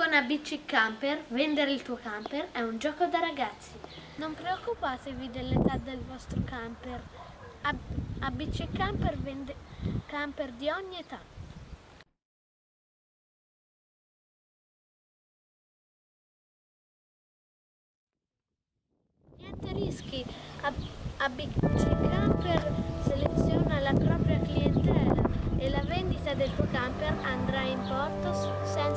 Con ABC Camper vendere il tuo camper è un gioco da ragazzi. Non preoccupatevi dell'età del vostro camper. ABC Camper vende camper di ogni età. Niente rischi. ABC Camper seleziona la propria clientela e la vendita del tuo camper andrà in porto senza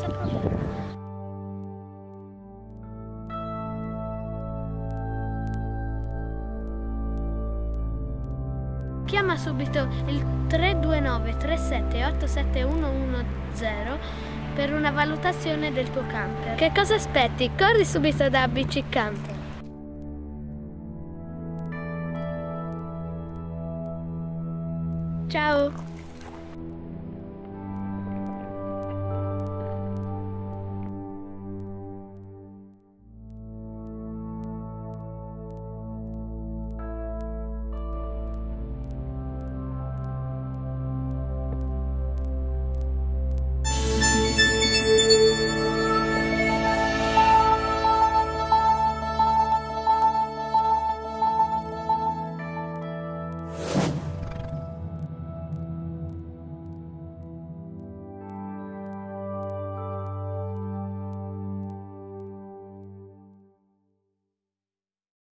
Chiama subito il 329 37 110 per una valutazione del tuo camper. Che cosa aspetti? Corri subito da ABC Camper. Ciao!